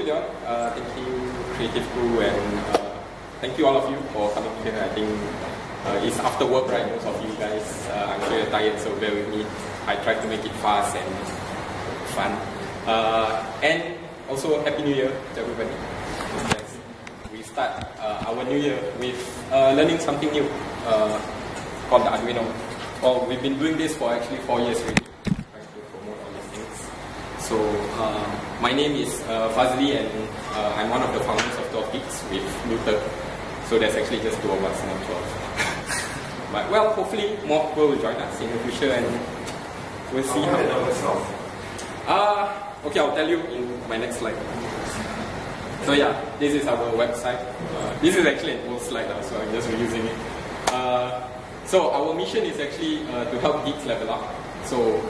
you, Leon. Uh, thank you, Creative Crew, and uh, thank you all of you for coming here. I think uh, it's after work, right? Most of you guys, uh, I'm sure you're tired, so bear with me. I tried to make it fast and fun. Uh, and also, Happy New Year to everybody. Yes, we start uh, our new year with uh, learning something new called the Arduino. Well, we've been doing this for actually four years already, trying to promote all these things. So, uh, my name is uh, Fazli, and uh, I'm one of the founders of 12 Geeks with Luther. So, there's actually just two of us, not 12. but, well, hopefully, more people will join us in the future, and we'll see how. it Uh, okay, I'll tell you in my next slide. So yeah, this is our website. Uh, this is actually an old slide, uh, so I'm just reusing it. Uh, so our mission is actually uh, to help geeks level up. So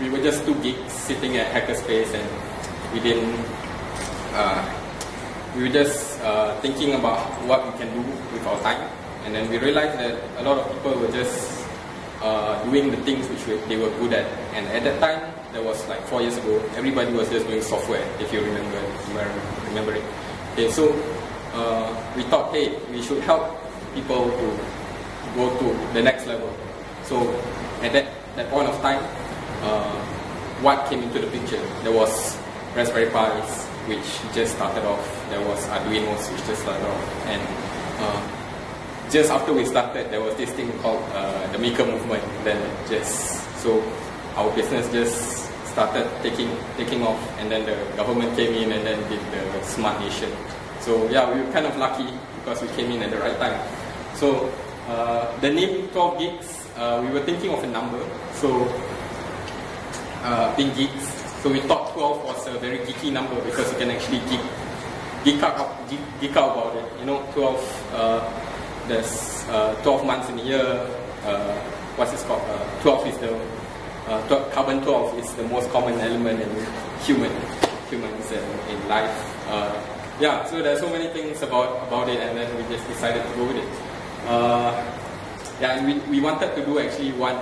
we were just two geeks sitting at Hackerspace, and we didn't. Uh, we were just uh, thinking about what we can do with our time, and then we realized that a lot of people were just uh, doing the things which we- they were good at. And at that time, that was like four years ago, everybody was just doing software, if you remember, remember it. Okay, so uh, we thought, hey, we should help people to go to the next level. So at that, that point of time, uh, what came into the picture? There was Raspberry Pis, which just started off. There was Arduinos, which just started off. And uh, just after we started, there was this thing called uh, the maker movement. Then just so our business just started taking taking off, and then the government came in and then did the smart nation. So yeah, we were kind of lucky because we came in at the right time. So uh, the name 12 Geeks, uh, we were thinking of a number. So uh, being geeks, so we thought 12 was a very geeky number because you can actually geek geek out, geek, geek out about it. You know, 12, uh, there's uh, 12 months in a year. Uh, what's it called? Uh, 12 is the, uh, 12, carbon 12 is the most common element in human, humans and in life. Uh, yeah, so there's so many things about, about it and then we just decided to go with it. Yeah, and we, we wanted to do actually one,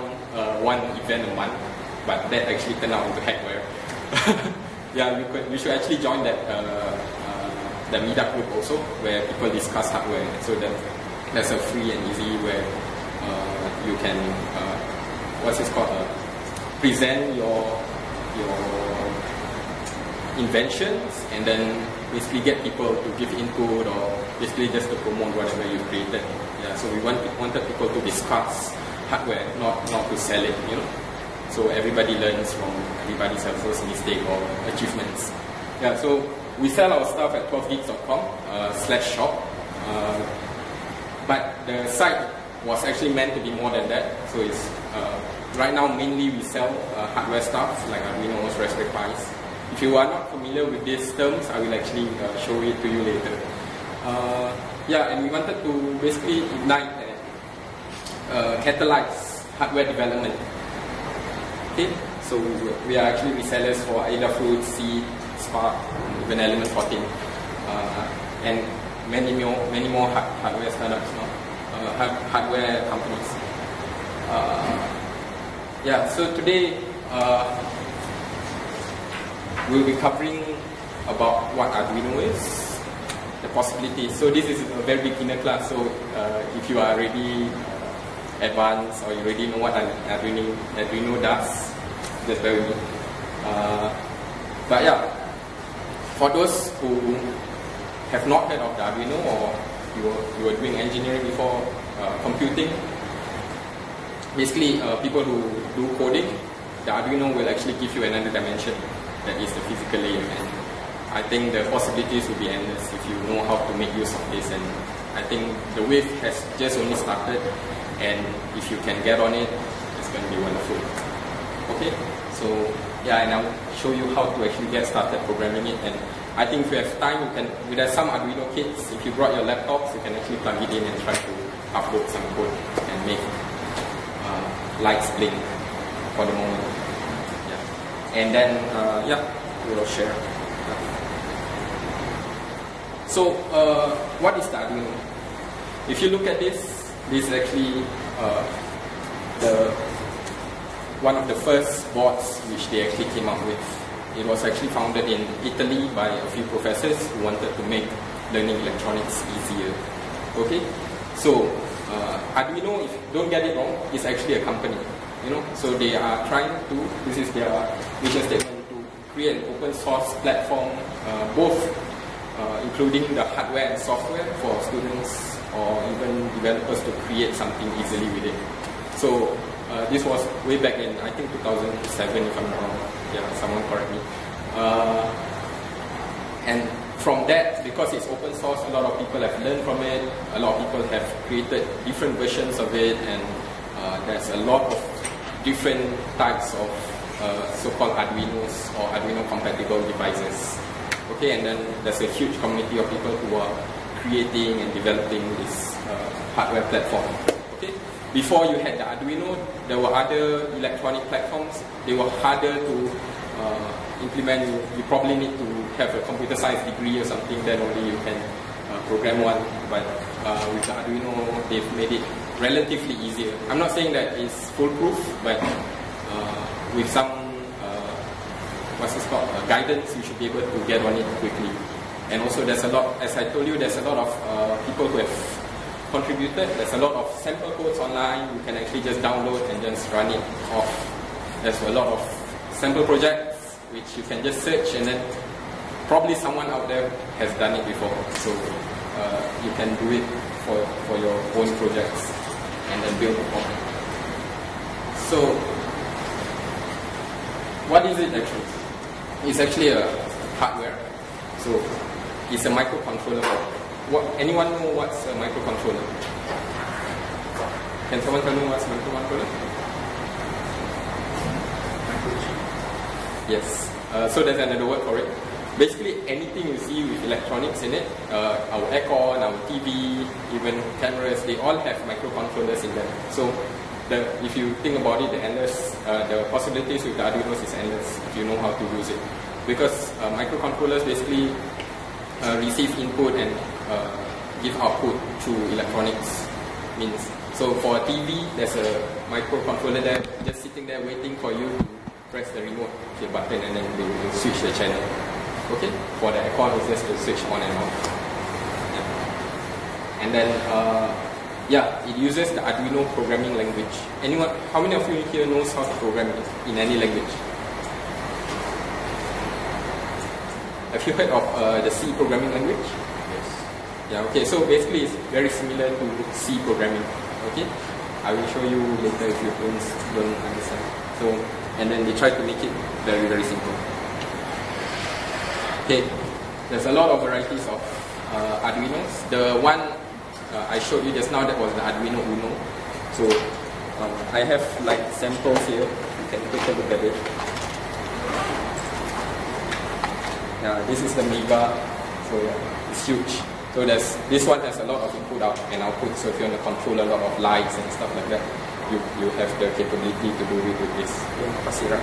one event a month, but that actually turned out into hackware. yeah, we, could, we should actually join that uh, uh, meetup group also, where people discuss hardware. So that that's a free and easy where uh, you can uh, what's it called present your your inventions and then basically get people to give input or basically just to promote whatever you created. Yeah, so we want, wanted people to discuss hardware, not not to sell it. You know. So everybody learns from everybody's else's mistake or achievements. Yeah, so we sell our stuff at 12geeks.com uh, slash shop. Uh, but the site was actually meant to be more than that. So it's uh, right now mainly we sell uh, hardware stuff like Arduinos, Raspberry Pis. If you are not familiar with these terms, I will actually uh, show it to you later. Uh, yeah, and we wanted to basically ignite and uh, catalyze hardware development. So we are actually resellers for Adafruit, C, Spark, even Element 14, uh, and many more, many more hard, hardware startups now, uh, hard, hardware companies. Uh, yeah, so today we'll be covering about what Arduino is, the possibilities. So this is a very beginner class. So uh, if you are already advanced or you already know what an Arduino, Arduino does, just bear with me. Uh, but yeah, for those who have not heard of the Arduino or you were, you were doing engineering before uh, computing, basically uh, people who do coding, the Arduino will actually give you another dimension that is the physical layer. And I think the possibilities will be endless if you know how to make use of this. And I think the wave has just only started, and if you can get on it, it's going to be wonderful. Okay, so yeah, and I'll show you how to actually get started programming it. And I think if you have time, you can. There's some Arduino kits. If you brought your laptops, you can actually plug it in and try to upload some code and make uh, lights blink for the moment. Yeah, and then uh, yeah, we will share. So, uh, what is the Arduino? If you look at this, this is actually uh, the one of the first boards which they actually came up with. it was actually founded in Italy by a few professors who wanted to make learning electronics easier. Okay, so uh, Arduino, if don't get it wrong, is actually a company. You know, so they are trying to. This is their vision statement to create an open source platform, uh, both uh, including the hardware and software for students or even developers to create something easily with it. So uh, this was way back in I think 2007, if I'm not wrong. Yeah, someone correct me. Uh, and from that, because it's open source, a lot of people have learned from it. A lot of people have created different versions of it, and uh, there's a lot of different types of uh, so-called Arduinos or Arduino-compatible devices. Okay, and then there's a huge community of people who are creating and developing this uh, hardware platform. Okay, before you had the Arduino, there were other electronic platforms. They were harder to uh, implement. You, you probably need to have a computer science degree or something, then only you can uh, program one. But uh, with the Arduino, they've made it relatively easier. I'm not saying that it's foolproof, but uh, with some uh, what's this called guidance, you should be able to get on it quickly. And also, there's a lot, as I told you, there's a lot of uh, people who have contributed. There's a lot of sample codes online. You can actually just download and just run it off. There's a lot of sample projects which you can just search and then probably someone out there has done it before. So uh, you can do it for, for your own projects and then build upon it. So what is it actually? It's actually a hardware. So it's a microcontroller. What, anyone know what's a microcontroller? Can someone tell me what's a microcontroller? Yes. Uh, so there's another word for it basically anything you see with electronics in it, uh, our aircon, our TV, even cameras, they all have microcontrollers in them. So the, if you think about it, the endless, uh, the possibilities with the Arduino is endless if you know how to use it. Because uh, microcontrollers basically receive input and uh, give output through electronics means. So for TV, there's a microcontroller there just sitting there waiting for you to press the remote the button and then they will switch the channel. Okay, for the aircon it's just to switch on and off. Yeah. And then, uh, yeah, it uses the Arduino programming language. Anyone, how many of you here knows how to program in any language? Have you heard of uh, the C programming language? Yes. Yeah, okay, so basically it's very similar to C programming. Okay, I will show you later if you don't, don't understand. So, and then they try to make it very, very simple. Okay, there's a lot of varieties of uh, Arduinos. The one uh, I showed you just now, that was the Arduino Uno. So uh, I have like samples here. You can take a look at it. Yeah, this is the Mega. So yeah, it's huge. So there's this one has a lot of input out and output. So if you want to control a lot of lights and stuff like that, you you have the capability to do it with this. Yeah,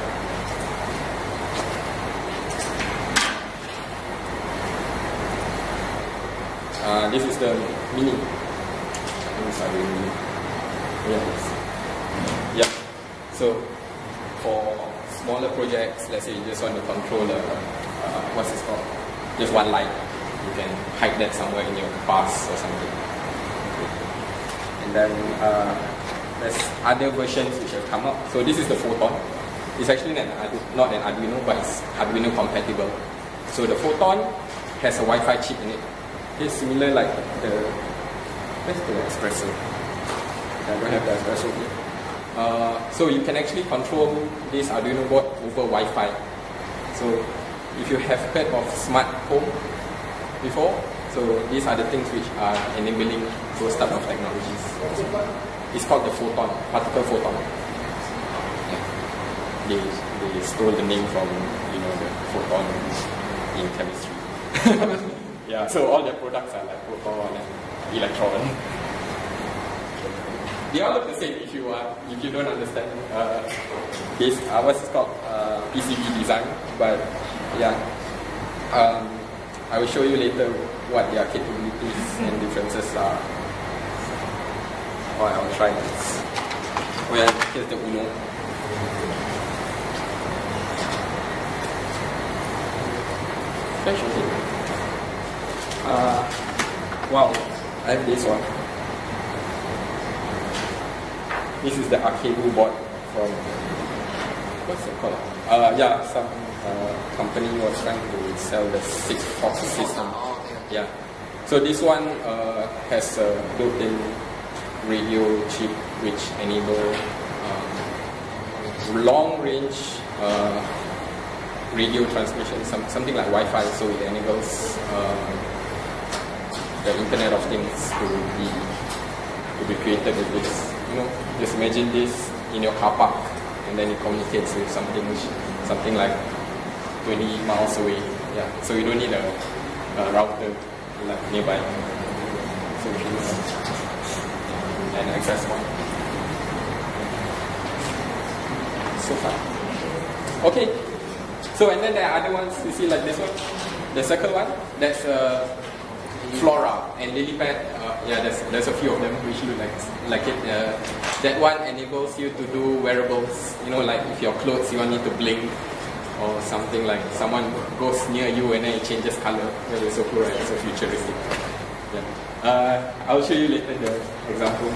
Uh, this is the mini. Sorry, mini. Yes. Yeah. So for smaller projects, let's say you just want to control a, uh, what's it called? Just one light. You can hide that somewhere in your bus or something. And then uh, there's other versions which have come up. So this is the Photon. It's actually not an, not an Arduino, but it's Arduino compatible. So the Photon has a Wi-Fi chip in it. It's similar like the where's the espresso? I don't have the espresso here. Uh, so you can actually control this Arduino board over Wi-Fi. So if you have heard of smart home before, so these are the things which are enabling those type of technologies. It's called the photon, particle photon. Yeah. They, they stole the name from you know the photon in chemistry. Yeah, so all their products are like photon and electron. They all look the same if you are if you don't understand uh, this uh, what's it called uh, PCB design. But yeah, um, I will show you later what their capabilities and differences are. Or I'll try this. Yeah, here's the Uno. It. Uh, wow, I have this one. This is the Akeru board from what's it called? Uh, yeah, some uh, company was trying to sell the six Fox system. Yeah. So this one uh, has a built-in radio chip which enable um, long-range uh, radio transmission, some, something like Wi-Fi, so it enables uh, the Internet of Things to be to be created with this. You know, just imagine this in your car park, and then it communicates with something something like 20 miles away. Yeah, so you don't need a, a router like nearby. So you an access point. So far. Okay. So and then there are other ones you see like this one, the circle one. That's uh, flora and LilyPad. Uh, yeah, there's there's a few of them which look like like it. Uh, that one enables you to do wearables. You know, like if your clothes you want need to blink or something like someone goes near you and then it changes color. That so cool, right? So futuristic. Yeah. Uh, I'll show you later the example.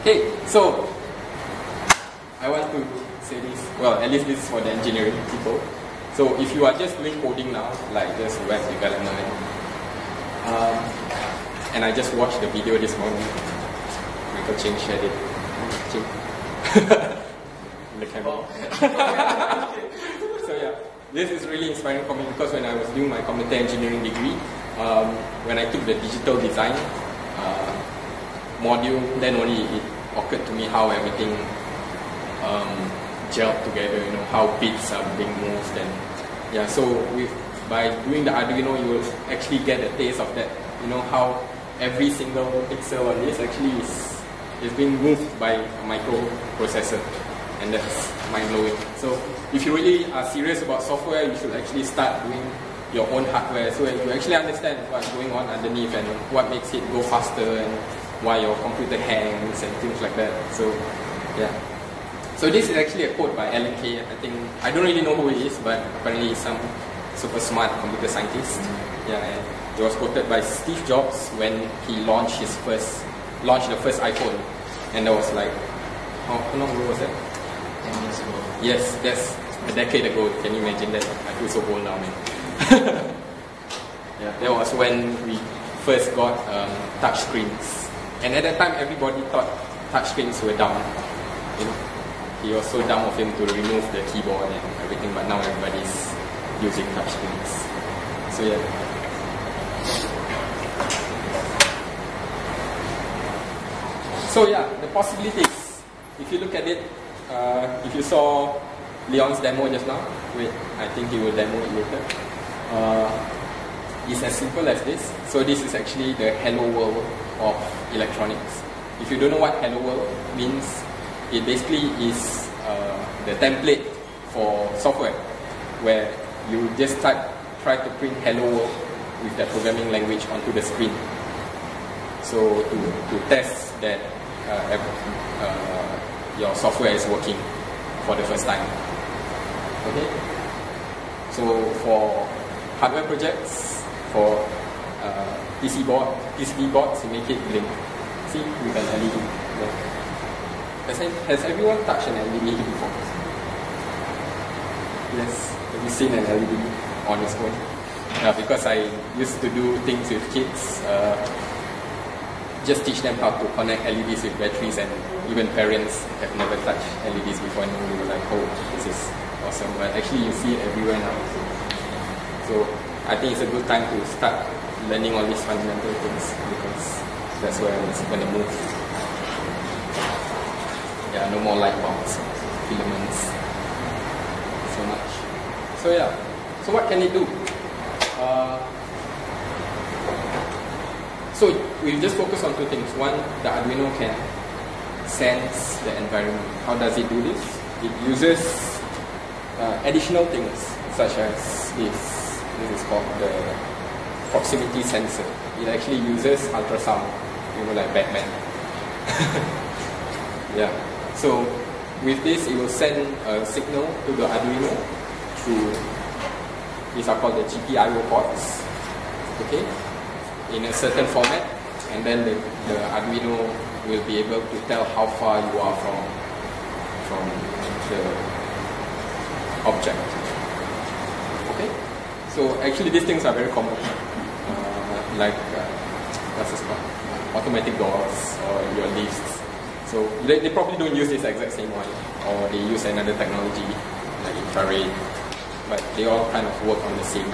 Okay, so I want to say this, well, at least this is for the engineering people. So if you are just doing coding now, like just web development, um, and I just watched the video this morning, Michael Ching shared it. Ching. the camera. so yeah, this is really inspiring for me because when I was doing my computer engineering degree, um, when I took the digital design uh, module, then only it occurred to me how everything um, gelled together, you know, how bits are being moved and yeah, so with by doing the Arduino you will actually get a taste of that, you know, how every single pixel on this actually is is being moved by a microprocessor and that's mind blowing. So if you really are serious about software, you should actually start doing your own hardware so you actually understand what's going on underneath and what makes it go faster and why your computer hangs and things like that. So yeah. So this is actually a quote by Alan Kay. I think I don't really know who he is, but apparently he's some super smart computer scientist. Yeah, and it was quoted by Steve Jobs when he launched his first launched the first iPhone, and that was like how, long ago was that? Ten years ago. Yes, that's a decade ago. Can you imagine that? I feel so old now, man. yeah, that was when we first got um, touch screens, and at that time everybody thought touch screens were dumb. You know, he was so dumb of him to remove the keyboard and everything, but now everybody's using touch screens. So yeah. So yeah, the possibilities. If you look at it, uh, if you saw Leon's demo just now, wait, I think he will demo it later. Uh, it's as simple as this. So this is actually the hello world of electronics. If you don't know what hello world means, it basically is uh, the template for software where you just type, try to print hello world with that programming language onto the screen. So to, to test that uh, uh, your software is working for the first time. Okay. So for hardware projects, for uh, PC board, PCB boards, you make it blink. See, with an LED. Has, has everyone touched an LED before? Yes. Have you seen an LED on its own? Yeah, because I used to do things with kids, uh, just teach them how to connect LEDs with batteries, and even parents have never touched LEDs before, and they were like, "Oh, this is awesome!" But actually, you see it everywhere now. So I think it's a good time to start learning all these fundamental things because that's where it's going to move. Yeah, no more light bulbs, filaments, so much. So yeah, so what can it do? Uh, so we'll just focus on two things. One, the Arduino can sense the environment. How does it do this? It uses uh, additional things such as this. This is called the proximity sensor. It actually uses ultrasound, you know, like Batman. yeah. So with this, it will send a signal to the Arduino through these are called the GPIO ports, okay, in a certain format, and then the, the Arduino will be able to tell how far you are from from the object. Okay, so actually these things are very common, uh, like uh? Automatic doors or your lifts. So they, they probably don't use this exact same one, or they use another technology like infrared, but they all kind of work on the same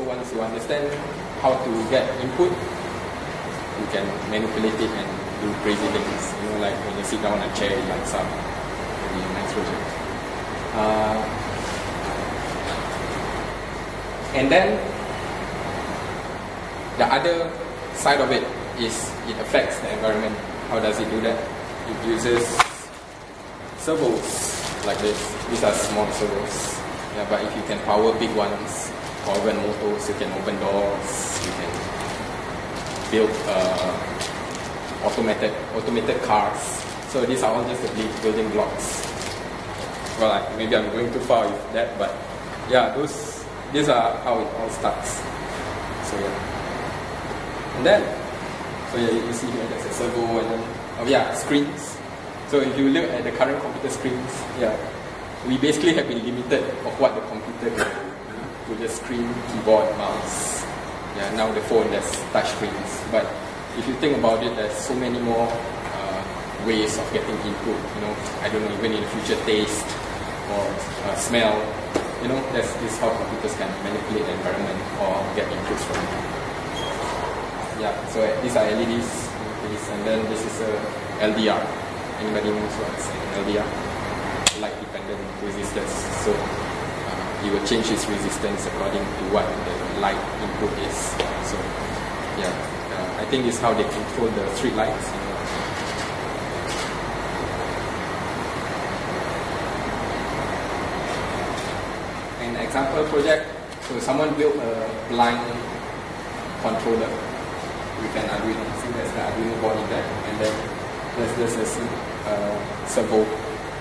So once you understand how to get input, you can manipulate it and do crazy things. You know, like when you sit down on a chair, it lights. Really nice project. Uh, and then the other side of it is it affects the environment. How does it do that? It uses servos like this. These are small servos. Yeah, but if you can power big ones, or even motors, you can open doors, you can build uh, automated automated cars. So these are all just the building blocks. Well, maybe I'm going too far with that, but yeah, those these are how it all starts. So yeah, and then so yeah, you see here there's a servo and then oh yeah, screens. So if you look at the current computer screens, yeah, we basically have been limited of what the computer can do the screen, keyboard, mouse. Yeah, now the phone there's touch screens. But if you think about it, there's so many more uh, ways of getting input. You know, I don't know, even in the future, taste or uh, smell. You know, that's this how computers can manipulate the environment or get inputs from it. Yeah, so these are LEDs, and then this is a LDR. Anybody knows what's an LDR? Light dependent resistors. So you will change its resistance according to what the light input is. So yeah, uh, I think it's how they control the street lights. An example project. So someone built a blind controller with an Arduino. See, there's the Arduino board in there, and then there's this is uh, servo,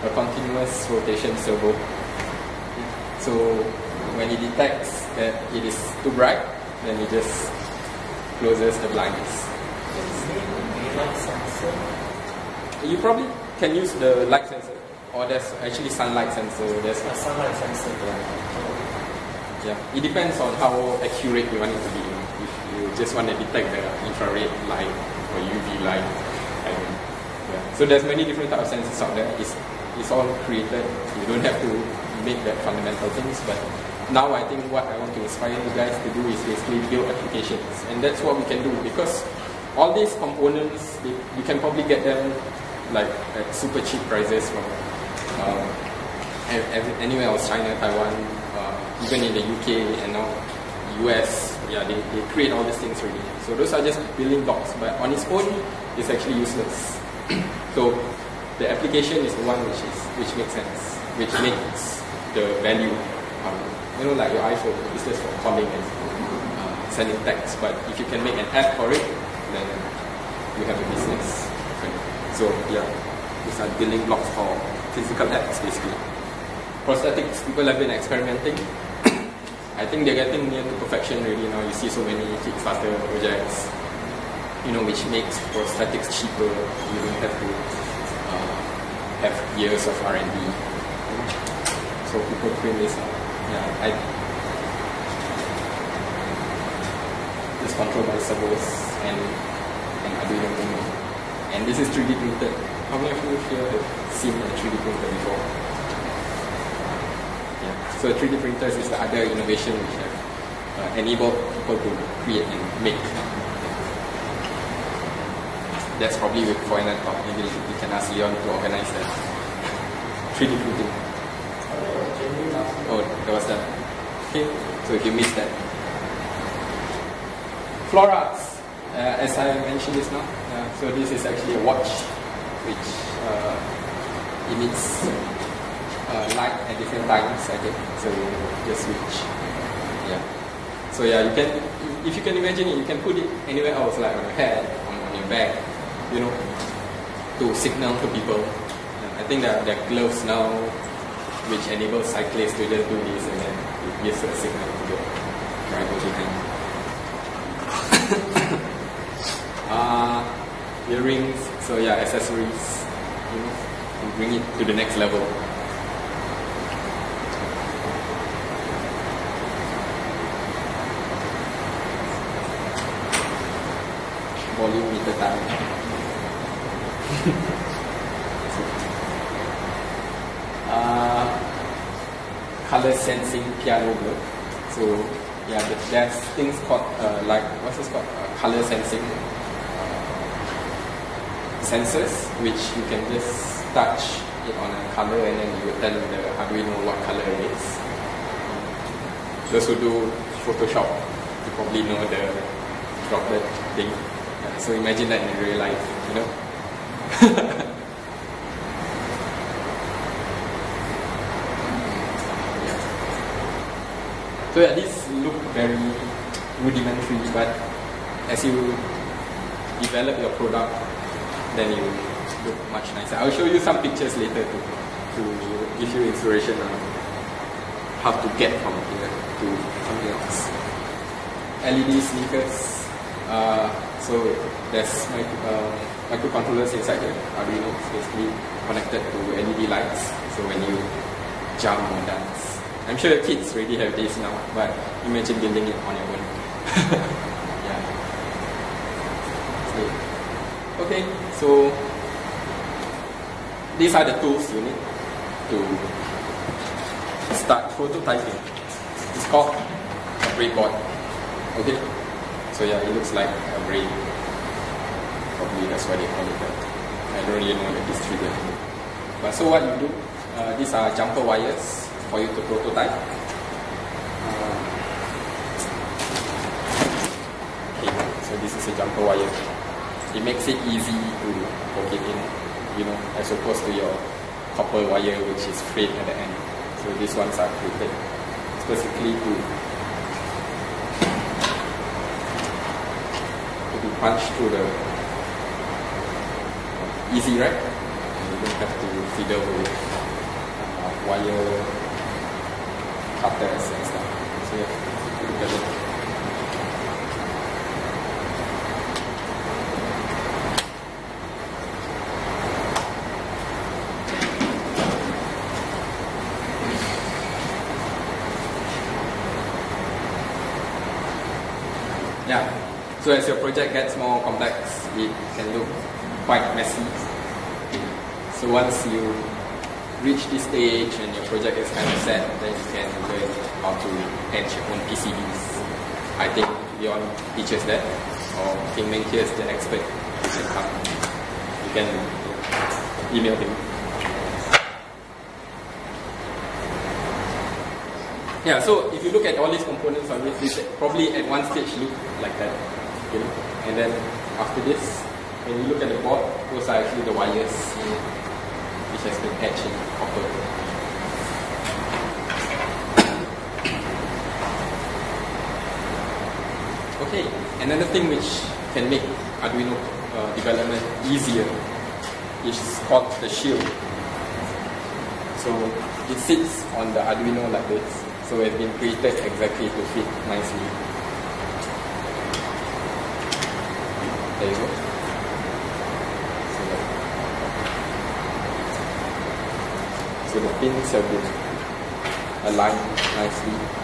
a continuous rotation servo. So when it detects that it is too bright, then it just closes the blinds. You probably can use the light sensor, or there's actually sunlight sensor. There's A sunlight sensor. yeah, it depends on how accurate you want it to be. If you just want to detect the infrared light or UV light, I don't. Yeah. So there's many different types of sensors out there. It's, it's all created. You don't have to make that fundamental things, but now I think what I want to inspire you guys to do is basically build applications, and that's what we can do because all these components they, you can probably get them like at super cheap prices from um, anywhere else, China, Taiwan, uh, even in the UK and now US. Yeah, they, they create all these things already. So those are just building blocks, but on its own, it's actually useless. so the application is the one which is which makes sense, which makes the value. Um, you know, like your iPhone is just for calling and uh, sending texts, But if you can make an app for it, then you have a business. So yeah, these are building blocks for physical apps basically. Prosthetics, people have been experimenting. I think they're getting near to perfection really now. You see so many Kickstarter projects, you know, which makes prosthetics cheaper. You don't have to uh, have years of R&D. So people print this. Yeah, I controlled by servos and and Arduino Uno. And this is 3D printed. How many of you here have seen a 3D printer before? Yeah. So 3D printers is the other innovation which have uh, enabled people to create and make. That's probably with for another talk. Maybe we can ask Leon to organize that. 3D printing. Oh, that was that. Okay, so if you missed that. Florax, uh, as I mentioned just now, uh, so this is actually a watch which uh, emits uh, light at different times, I think. So you just switch. Yeah. So yeah, you can, if you can imagine it, you can put it anywhere else, like on your head, on, on your back, you know, to signal to people. I think that are gloves now which enable cyclists to just do this and then it gives a signal to the driver behind. uh, earrings, so yeah, accessories, you know, to bring it to the next level. Volume meter time. Color sensing piano board. So yeah, there's things called uh, like what's this called uh, color sensing uh, sensors, which you can just touch it on a color and then you will tell the Arduino what color it is. Those who do Photoshop, you probably know the droplet thing. Yeah, so imagine that in real life, you know. So yeah, these look very rudimentary, but as you develop your product, then you look much nicer. I'll show you some pictures later to, to give you inspiration on how to get from here to something else. LED sneakers. Uh, so there's my, uh, microcontrollers inside the Arduino, basically connected to LED lights. So when you jump or dance, I'm sure kids already have this now, but imagine building it on your own. yeah. So, okay, so these are the tools you need to start prototyping. It's called a breadboard. Okay, so yeah, it looks like a braid. Probably that's why they call it that. I don't really know the history it. But so what you do, uh, these are jumper wires for you to prototype. Okay, so this is a jumper wire. It makes it easy to poke it in, you know, as opposed to your copper wire which is frayed at the end. So these ones are created specifically to to punched through the easy, right? You don't have to fiddle with uh, wire cutters and stuff. So look at it. Yeah. So as your project gets more complex, it can look quite messy. So once you reach this stage and your project is kind of set, then you can learn how to etch your own PCBs. I think Leon teaches that, or Meng here is the expert. You can come, you can email him. Yeah, so if you look at all these components on this, this probably at one stage look like that, know. And then after this, when you look at the board, those are actually the wires has been etched in. Okay, another thing which can make Arduino uh, development easier is called the shield. So it sits on the Arduino like this. So it's been created exactly to fit nicely. There you go. So the pins have been aligned nicely.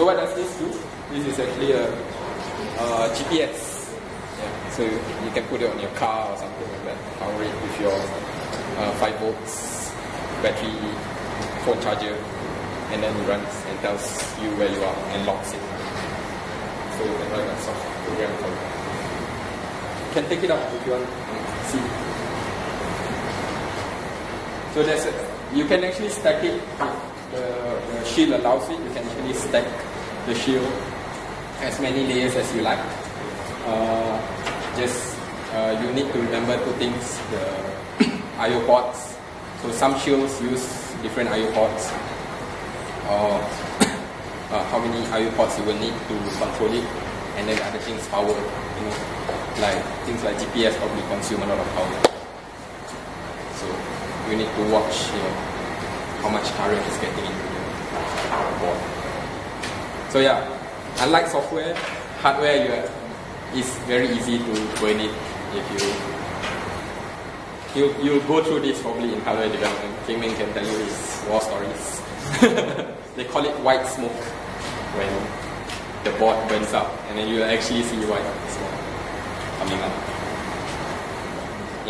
So what does this do? This is actually a, a GPS. Yeah. So you can put it on your car or something like that. Power it with your uh, 5 volts battery phone charger and then it runs and tells you where you are and locks it. so you can write a soft program for you. You can take it out if you want to see. So that's it. You can actually stack it. The, the shield allows it. You can actually stack the shield as many layers as you like. Uh, just uh, you need to remember two things: the I/O ports. So some shields use different I/O ports, or uh, how many I/O ports you will need to control it, and then other things power. You know, like things like GPS probably consume a lot of power. So you need to watch, you know, how much current is getting into the board. So yeah, unlike software, hardware you is very easy to burn it if you you you go through this probably in hardware development. Ming can tell you his war stories. they call it white smoke when the board burns up, and then you actually see white smoke coming up.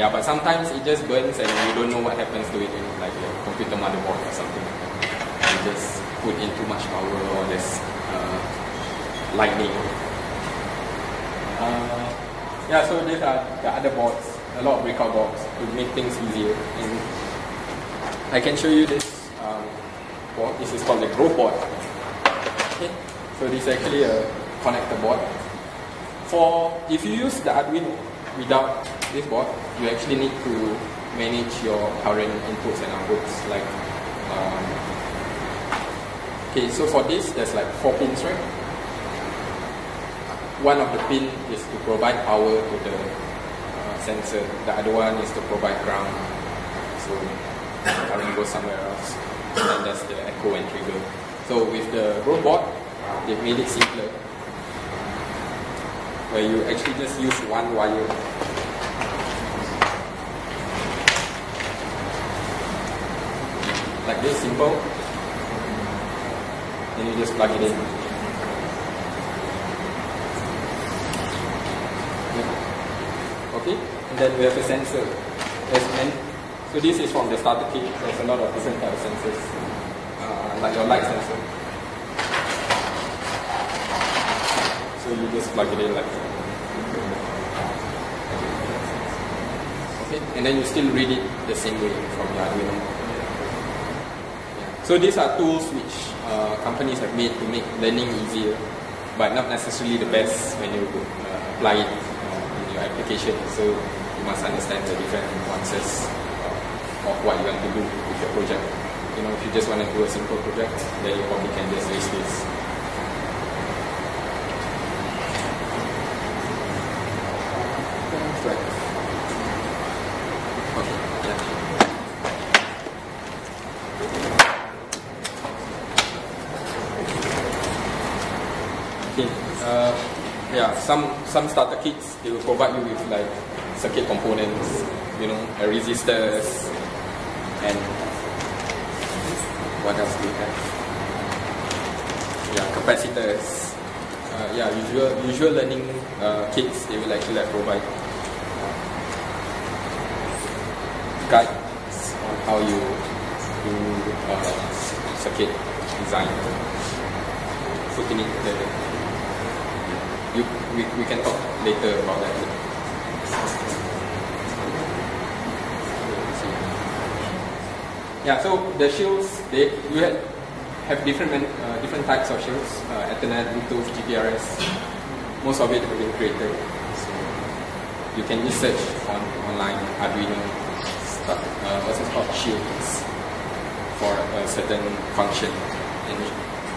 Yeah, but sometimes it just burns and you don't know what happens to it in like a computer motherboard or something like that. You just put in too much power or there's uh, lightning. Uh, yeah, so these are the other boards, a lot of breakout boards to make things easier. And I can show you this um, board. This is called the Grove board. Okay, so this is actually a connector board. For if you use the Arduino without this board, you actually need to manage your current inputs and outputs. Like, um, okay, so for this, there's like four pins, right? One of the pin is to provide power to the uh, sensor. The other one is to provide ground. So current goes somewhere else. And that's the echo and trigger. So with the robot, they've made it simpler. Where you actually just use one wire like this, simple. Then you just plug it in. Okay, and then we have a sensor. So this is from the starter kit. There's a lot of different type of sensors, uh, like your light sensor. So you just plug it in like that. Okay, and then you still read it the same way from your Arduino. So these are tools which uh, companies have made to make learning easier, but not necessarily the best when you uh, apply it uh, in your application. So you must understand the different nuances of what you want to do with your project. You know, if you just want to do a simple project, then you probably can just use this. Right. Okay, yeah. Okay. Uh, yeah, some starter kits they will provide you with like circuit components, you know, resistors, and what else do we have? Yeah, capacitors. Uh, yeah, usual usual learning uh, kits they will actually like provide uh, guides on how you do uh, circuit design. Putting it together. You, we, we can talk later about that. Yeah, so the shields, they you have different uh, different types of shields, uh, Ethernet, Bluetooth, GPRS. Most of it have been created. So you can just search on online Arduino stuff, uh, what's called, shields for a certain function, and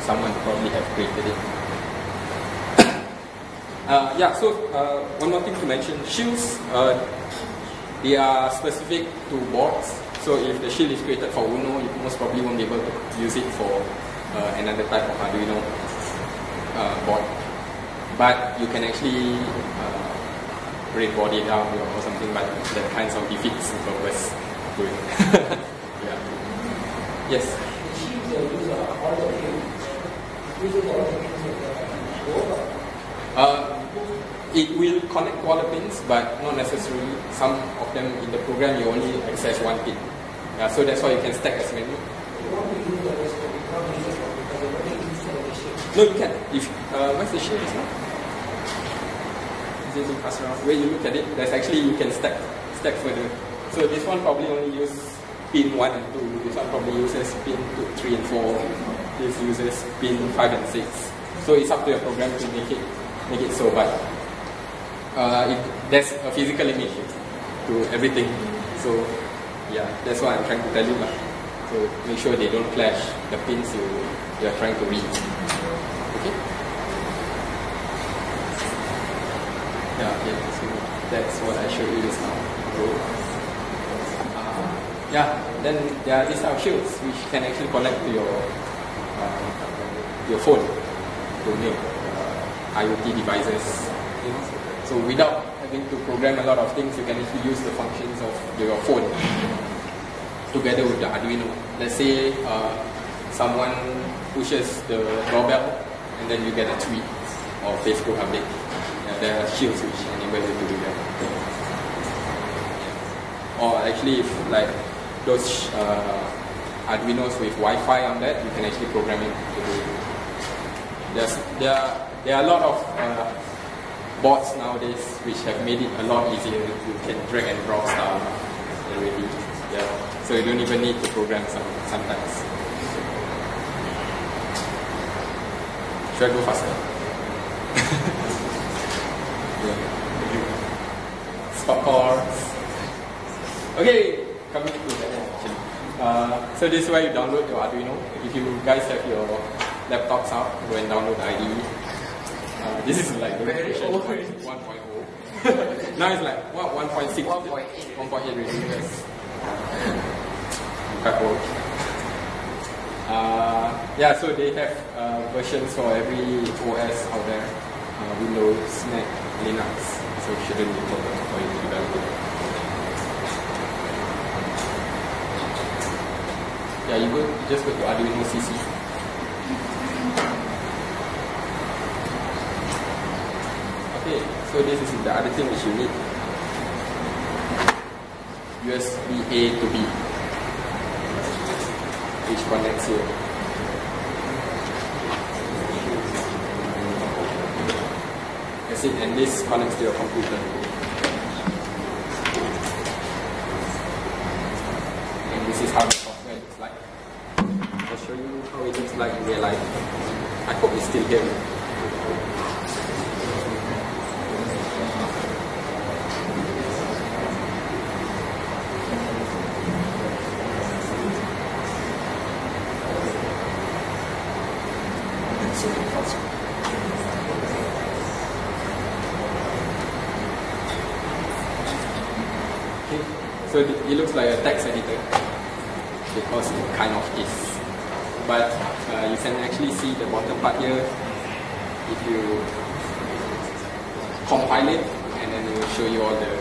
someone probably have created it. Uh, yeah, so uh, one more thing to mention, shields, uh, they are specific to boards. So if the shield is created for Uno, you most probably won't be able to use it for uh, another type of Arduino uh, board. But you can actually uh, breadboard it or something, but that kind of defeats the purpose to it. yeah. Yes. Uh, it will connect all the pins, but not necessarily. Some of them in the program you only access one pin. Yeah, so that's why you can stack as many. No, you can. If uh, where's the shield is easier to pass around. When you look at it, there's actually you can stack stack further. So this one probably only use pin one and two. This one probably uses pin two, three and four. This uses pin five and six. So it's up to your program to make it make it so. But uh, if there's a physical limit to everything. So yeah, that's what I'm trying to tell you. Lah. So make sure they don't clash the pins you you are trying to read. Okay. Yeah, okay. So that's what I showed you just now. So, uh, yeah, then there are these are shields which can actually connect to your uh, your phone to make uh, IoT devices. You know? So without having to program a lot of things, you can actually use the functions of your phone together with the Arduino. Let's say uh, someone pushes the doorbell and then you get a tweet or Facebook update. Yeah, there are shields which enable you to do that. Or actually, if like those uh, Arduinos with Wi-Fi on that, you can actually program it. There's, there, are, there are a lot of uh, bots nowadays which have made it a lot easier. You can drag and drop stuff already. Yeah. So you don't even need to program some, sometimes. Should I go faster? yeah. Spot cars. Okay, coming to actually. Uh, so this is where you download your Arduino. If you guys have your laptops out, go and download IDE. This is like the Very version old. 1.0. now it's like what 1.6 1.8. 1.8 really yes. Quite old. Uh, yeah so they have uh, versions for every OS out there. Uh, Windows, Mac, Linux. So it shouldn't be a problem for you to develop it yeah you go you just go to Arduino CC Okay, so this is the other thing which you need. USB A to B, which connects here. That's it, and this connects to your computer. And this is how the software looks like. I'll show you how it looks like in real life. I hope it's still here. Okay, so it it like a text editor because it kind of is. But uh, you can actually see the bottom part here if you compile it and then it will show you all the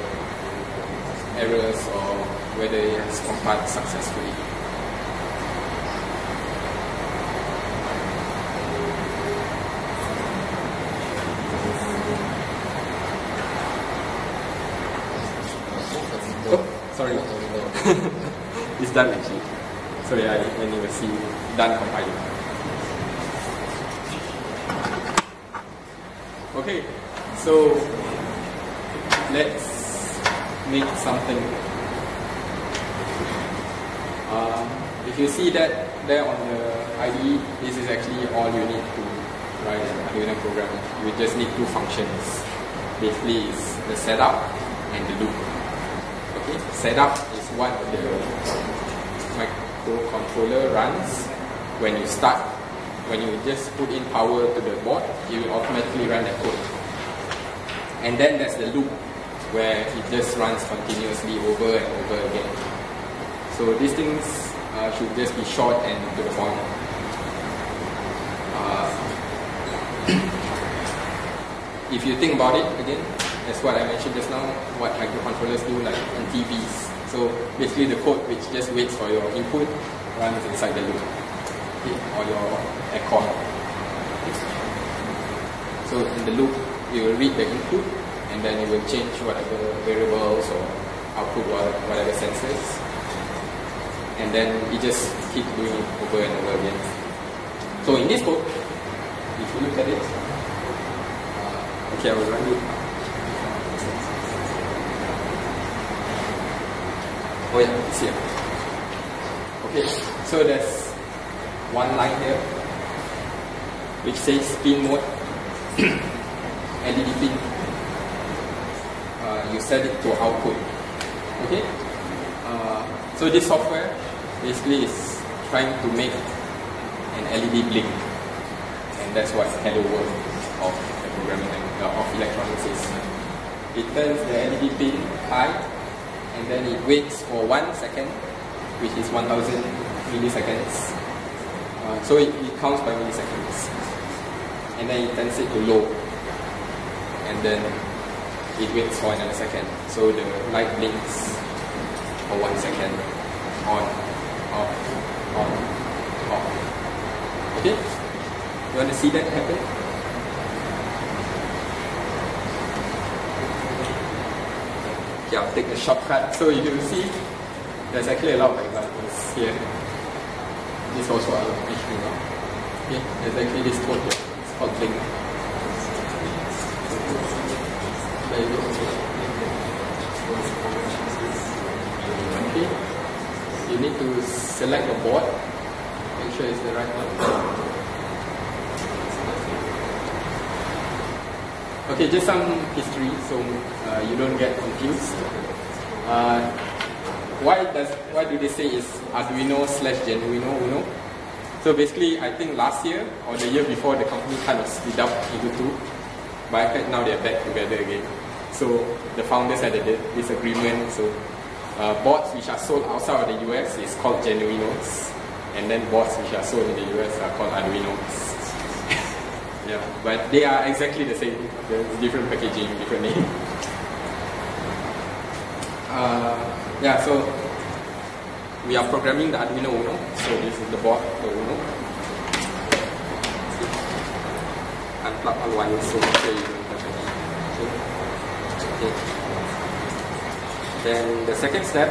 errors or whether it has compiled successfully. Oh, sorry. it's done actually. So yeah, when you will see done compiling. Okay, so let's make something. Um, if you see that there on the IDE, this is actually all you need to write an Arduino program. You just need two functions. Basically, it's the setup and the loop. Setup is what the microcontroller runs when you start. When you just put in power to the board, it will automatically run that code. And then there's the loop where it just runs continuously over and over again. So these things uh, should just be short and to the point. Uh, if you think about it again, that's what I mentioned just now, what microcontrollers do like in TVs. So basically the code which just waits for your input runs inside the loop. Okay, or your aircon. So in the loop, you will read the input and then it will change whatever variables or output wha- whatever sensors. And then it just keep doing it over and over again. So in this code, if you look at it, uh, okay, I will run it Oh yeah, it's here. Okay, so there's one line here which says pin mode LED pin. Uh, you set it to output. Okay. Uh, so this software basically is trying to make an LED blink, and that's what hello world of the programming uh, of electronics is. It turns the LED pin high, and then it waits for one second, which is 1000 milliseconds. Uh, so it, it counts by milliseconds, and then it turns it to low, and then it waits for another second. So the light blinks for one second, on, off, on, off. Okay? You want to see that happen? Yeah, take the shortcut. So you can see, there's actually a lot of examples here. This also I will you now. Okay, there's actually this code here. It's called Blink. Okay. You need to select the board. Make sure it's the right one. Okay, just some history so uh, you don't get confused. Uh, why does why do they say it's Arduino slash Genuino Uno? So basically, I think last year or the year before, the company kind of split up into two. But now they're back together again. So the founders had a disagreement. So uh, boards which are sold outside of the US is called Genuinos, and then boards which are sold in the US are called Arduinos. Yeah, but they are exactly the same. There's different packaging, different name. Uh, yeah, so we are programming the Arduino Uno. So this is the board, the Uno. Unplug all one so make sure you don't have any. Okay. okay. Then the second step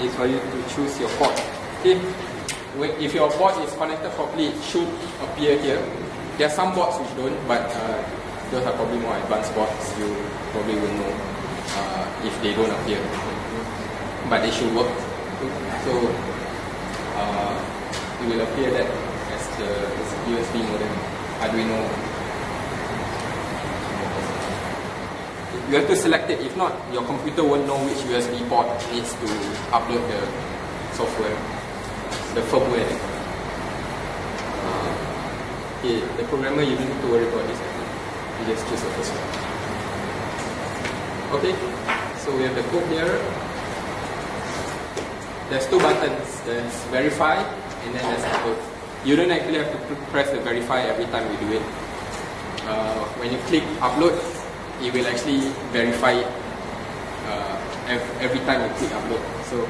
is for you to choose your port. Okay. If your port is connected properly, it should appear here. There are some boards which don't, but uh, those are probably more advanced boards. You probably will know uh, if they don't appear. But they should work. So uh, it will appear that as the USB modem Arduino. You have to select it. If not, your computer won't know which USB port needs to upload the software, the firmware. Okay, the programmer, you don't need to worry about this. You just choose the first one. Okay, so we have the code here. There's two buttons. There's verify and then there's upload. You don't actually have to press the verify every time you do it. Uh, when you click upload, it will actually verify it uh, every time you click upload. So,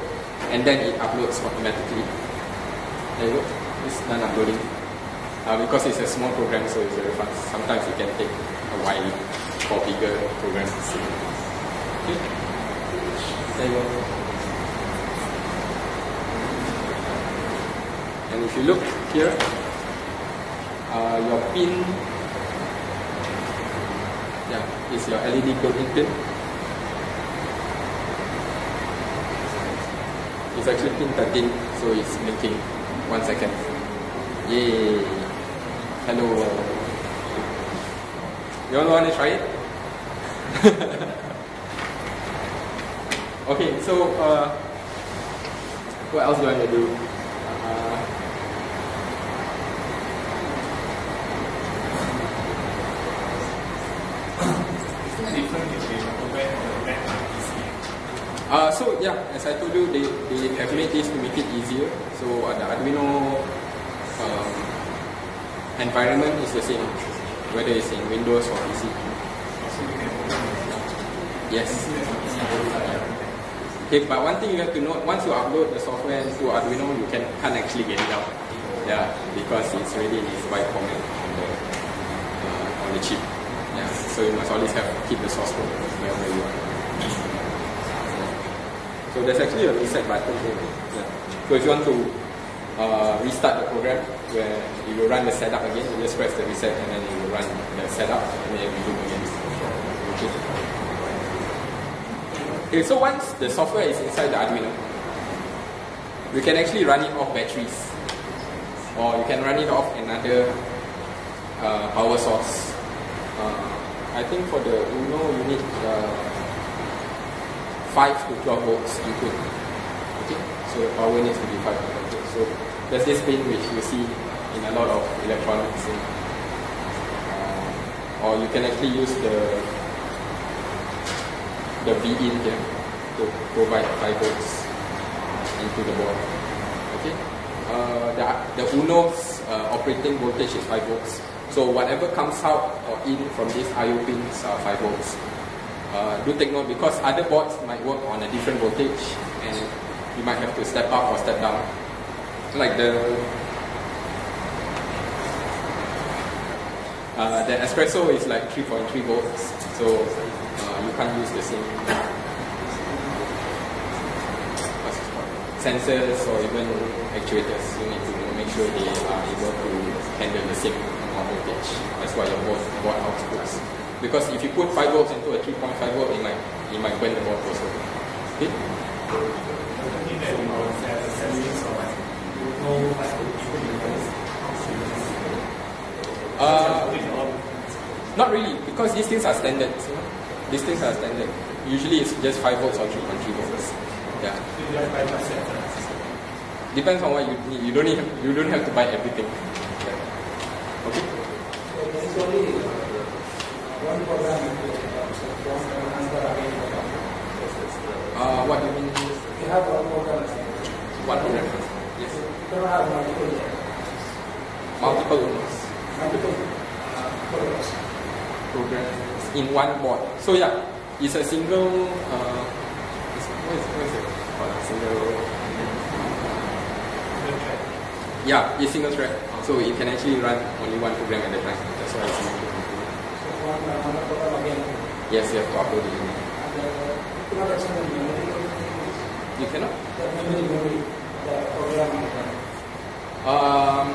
and then it uploads automatically. There you go. It's done uploading. Uh, because it's a small program, so it's very fast. Sometimes it can take a while for bigger programs. Okay. There you go. And if you look here, uh, your pin, yeah, is your LED built-in pin. It's actually pin 13, so it's blinking. One second. Yay! Hello. You all want to try it? okay, so uh, what else do I do? Uh, Uh, so yeah, as I told you, they, they have made this to make it easier. So uh, the Arduino um, environment is the same, whether it's in Windows or PC. Yes. Okay, but one thing you have to know, once you upload the software to Arduino, you can, can't actually get it out. Yeah, because it's already in its byte format on the, uh, on the chip. Yeah, so you must always have keep the source code wherever you are. So there's actually a reset button here. Yeah. So if you want to uh, restart the program where you will run the setup again, you just press the reset and then you will run the setup and then resume again. Okay. so once the software is inside the Arduino, you can actually run it off batteries, or you can run it off another uh, power source. Uh, I think for the Uno you need uh, 5 to 12 volts input. Okay, so the power needs to be 5 to 12 volts. So there's this pin which you see in a lot of electronics. Uh, or you can actually use the the V in here to provide 5 volts into the board. Okay, uh, the, the Uno's uh, operating voltage is 5 volts. So whatever comes out or in from these IO pins are 5 volts. Uh, do take note because other boards might work on a different voltage and you might have to step up or step down. Like the uh, the espresso is like 3.3 volts, so uh, you can't use the same sensors or even actuators. You need to make sure they are able to handle the same voltage. That's why your board, board outputs. Because if you put 5 volts into a 3.5 volt, it might, it might burn the board also. Okay? Uh, not really, because these things are standard. You know? These things are standard. Usually it's just 5 volts or 3.3 volts. Yeah. Depends on what you need. You don't need, you don't have to buy everything. Yeah. Okay? Uh, what do you mean? You have one program. One program? Multiple. Multiple. Multiple uh, programs. programs in one board. So yeah, it's a single. Uh, it's, what is what is it? single. Yeah, it's single thread. So it can actually run only one program at a time. That's why it's single thread. So one, uh, one program again. Yes, you have to upload uh, the memory. You cannot. The memory, memory, the program. Um,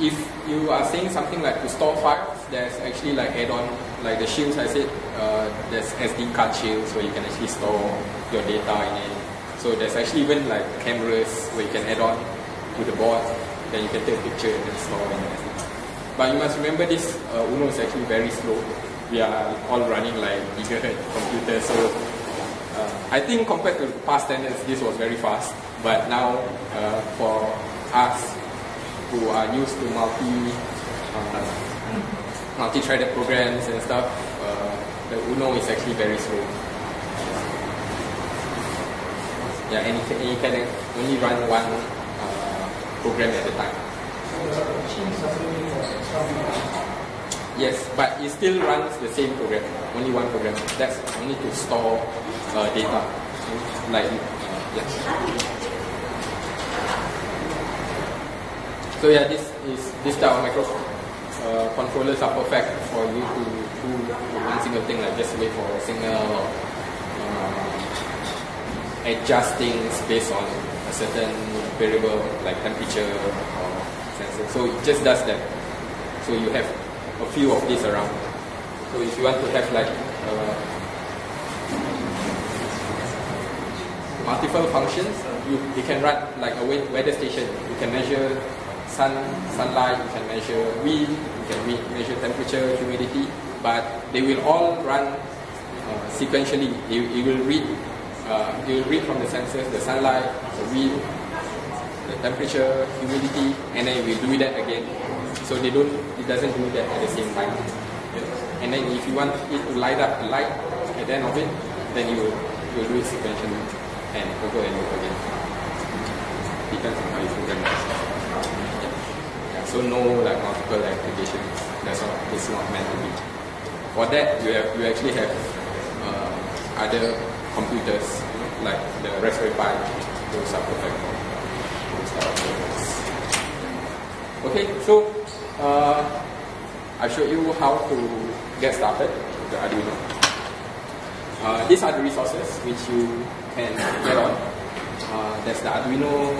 if you are saying something like to store files, there's actually like add-on, like the shields I said, uh, there's SD card shields where you can actually store your data in it. So there's actually even like cameras where you can add on to the board, then you can take a picture and store in card. But you must remember this uh, Uno is actually very slow. We are all running like gigahertz computers, so uh, I think compared to past standards, this was very fast. But now, uh, for us who are used to multi uh, multi-threaded programs and stuff, uh, the Uno is actually very slow. Yeah, and you can, you can only run one uh, program at a time. Yes, but it still runs the same program, only one program. That's only to store uh, data. Like, uh, yeah. So yeah, this is this type of micro uh, controllers are perfect for you to do one single thing, like just wait for a signal or uh, adjust things based on a certain variable like temperature or sensor. So it just does that. So you have a few of these around. So if you want to have like uh, multiple functions, you, you can run like a weather station. You can measure sun, sunlight, you can measure wind, you can re- measure temperature, humidity, but they will all run uh, sequentially. It, it will read, uh, it will read from the sensors, the sunlight, the wind, the temperature, humidity, and then it will do that again. So they don't, it doesn't do that at the same time. And then if you want it to light up the light at the end of it, then you will, you will do it sequentially and over and over again. Depends on how you program it. So no like multiple applications. That's all. It's not meant to be. For that, you have you actually have uh, other computers like the Raspberry Pi. Those are perfect for those type of. Okay, so uh, I showed you how to get started with the Arduino. Uh, these are the resources which you can get on. Uh, there's the Arduino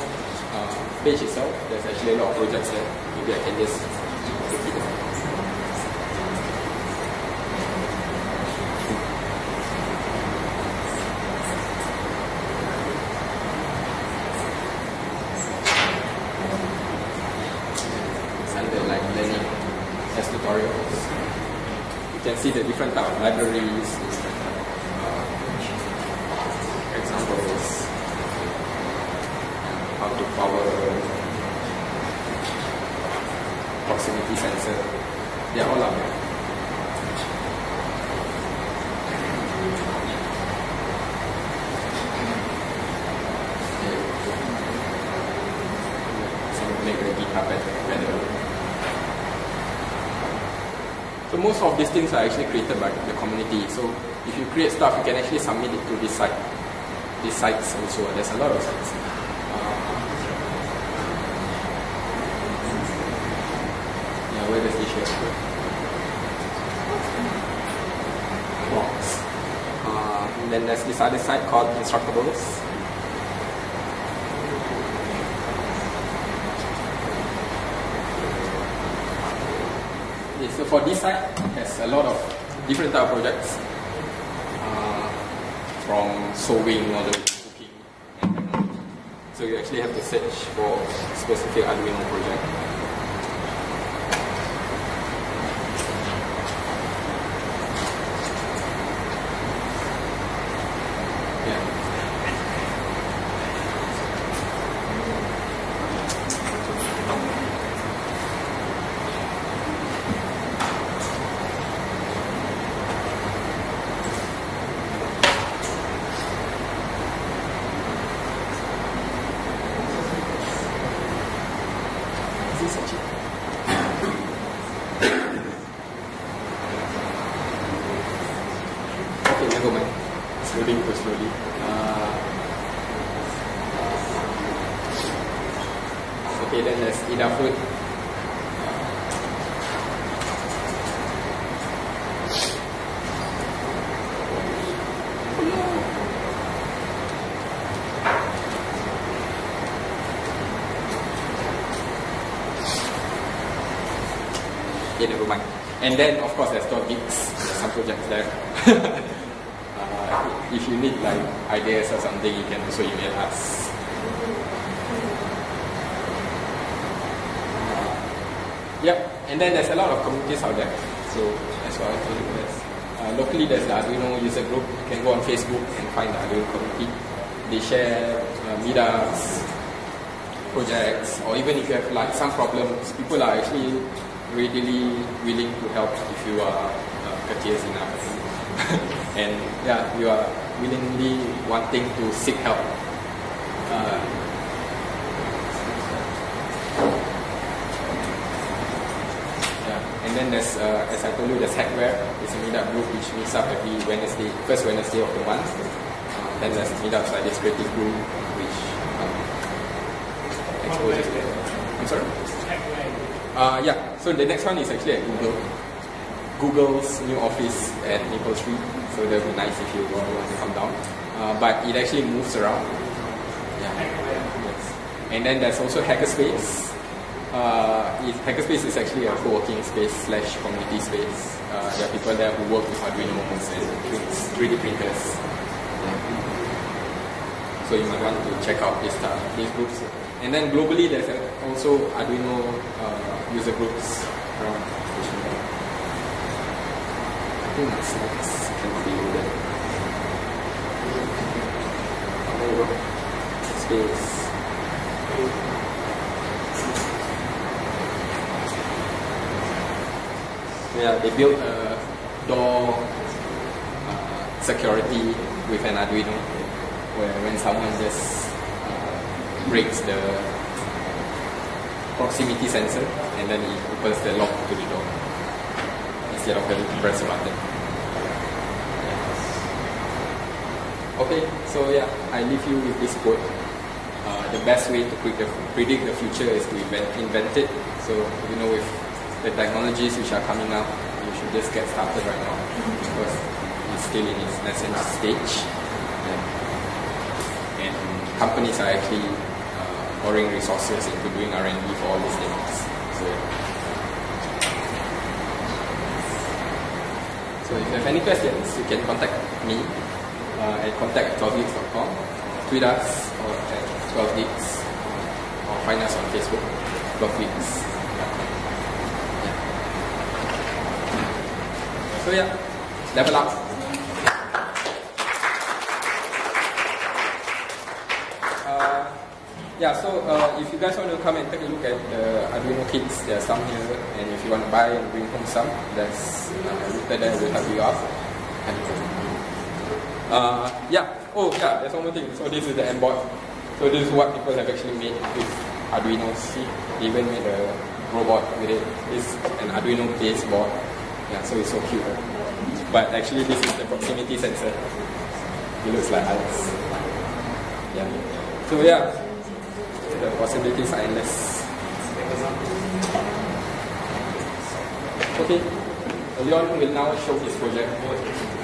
uh, page itself. There's actually a lot of projects there. I can just take it. can see the different type of libraries, uh, examples, how to power proximity sensor. They are all up there. make the GitHub better. So most of these things are actually created by the community. So if you create stuff, you can actually submit it to this site. These sites also, there's a lot of sites. Uh, yeah, where does this share? Blocks. Uh, and then there's this other site called Instructables. so for this site, a lot of different type of projects, uh, from sewing all the way to cooking. So you actually have to search for specific Arduino project. And then, of course, there's topics, there's some projects there. uh, if you need like ideas or something, you can also email us. Uh, yep, and then there's a lot of communities out there. So that's what I told you guys. Uh, locally, there's the Arduino user group. You can go on Facebook and find the Arduino community. They share uh, meetups, projects, or even if you have like some problems, people are actually readily willing to help if you are uh, courteous enough. and yeah, you are willingly wanting to seek help. Uh, yeah. And then there's, uh, as I told you, there's Hackware. It's a meetup group which meets up every Wednesday, first Wednesday of the month. Uh, then there's meetups like this creative group, which um, exposes. I'm sorry. Uh, yeah, so the next one is actually at Google. Google's new office at Mapletree, so that would be nice if you want to come down. Uh, but it actually moves around. Yeah. Yes. And then there's also Hackerspace. Uh, it, Hackerspace is actually a co-working space slash community space. Uh, there are people there who work with Arduino and 3D printers. So you might want to check out this, uh, these groups. And then globally, there's also Arduino uh, user groups around I think my slides can be loaded. Space. Yeah, they built a door uh, security with an Arduino where when someone just breaks the proximity sensor and then it opens the lock to the door instead of having to press a button. Okay, so yeah, I leave you with this quote. Uh, the best way to predict the future is to invent, it. So, you know, with the technologies which are coming up, you should just get started right now because it's still in its nascent stage. And companies are actually pouring resources into doing R&D for all these things. So, so if you have any questions, you can contact me uh, at contact at 12geeks.com, tweet us or at 12geeks, or find us on Facebook, 12geeks. So yeah, level up. Uh, yeah, so uh, if you guys want to come and take a look at the Arduino kits, there are some here, and if you want to buy and bring home some, there's uh, Rita will help you out. Uh, yeah, oh yeah, there's one more thing. So this is the M board. So this is what people have actually made with Arduino. See, they even made a robot with it. It's an Arduino based board. Yeah, so it's so cute. But actually this is the proximity sensor. It looks like us. Yeah. So yeah, the possibilities are endless. Okay, Leon will now show his project.